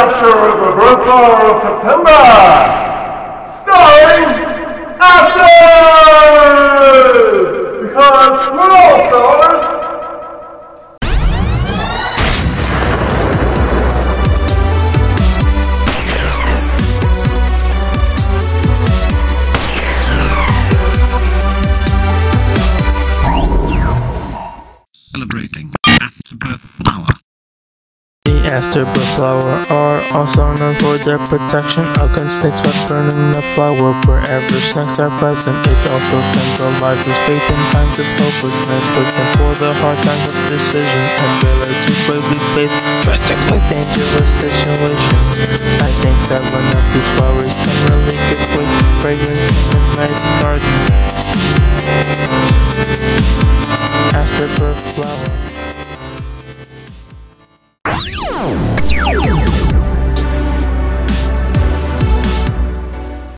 Aster the birth flower of September! Starring actors! Because we're all stars! celebrating Aster birth flower. The Aster birth flower are also known for their protection against snakes by burning the flower wherever snakes are present. It also symbolizes faith in times of hopelessness, wisdom for the hard times of decision, and ability to quickly face drastically dangerous situations. I think seven of these flowers can really give great fragrance in a nice garden. Aster birth flower. Música